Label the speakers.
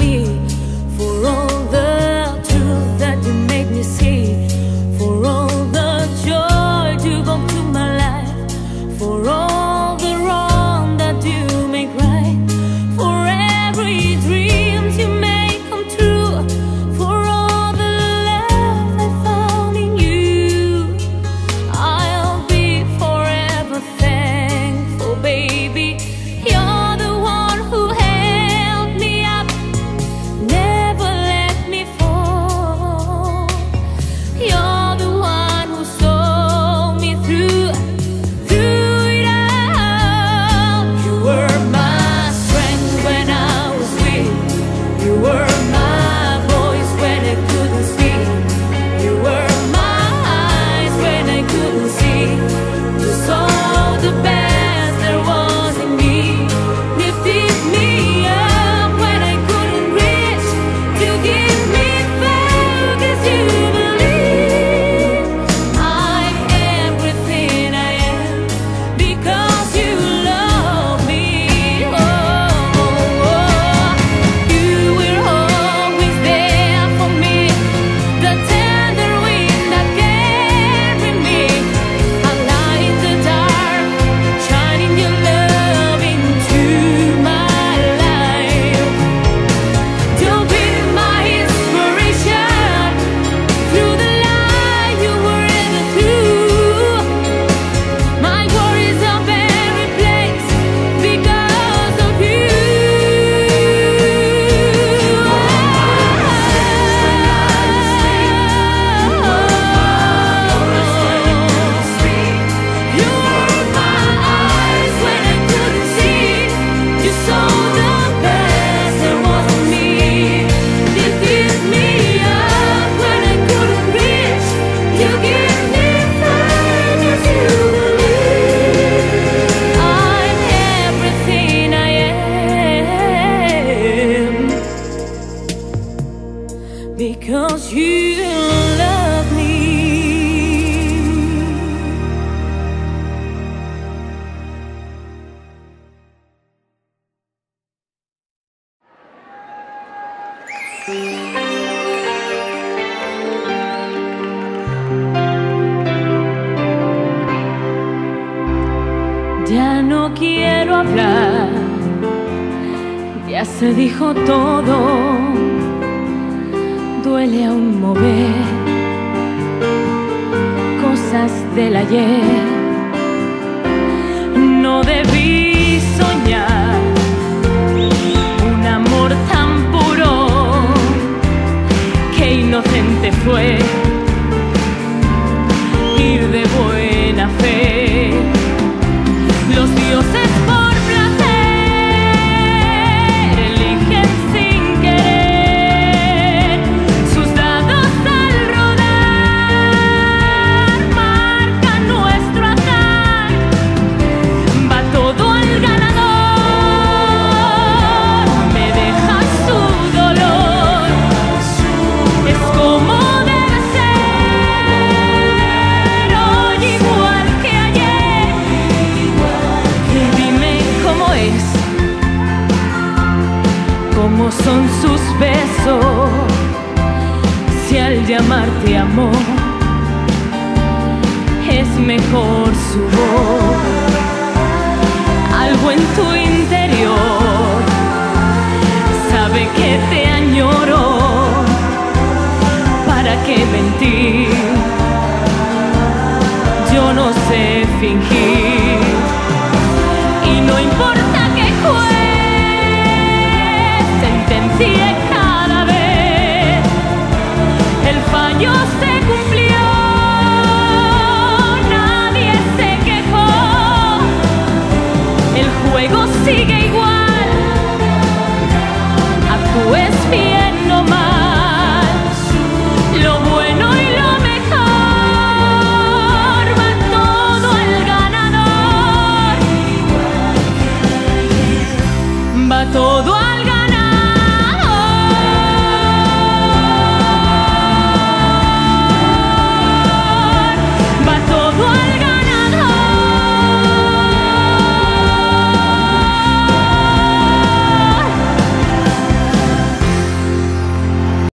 Speaker 1: me. because you love me. Ya no quiero hablar, ya se dijo todo yeah. cómo son sus besos, si al llamarte amor es mejor su voz, algo en tu interior sabe que te añoro, ¿para qué mentir? Yo no sé fingir.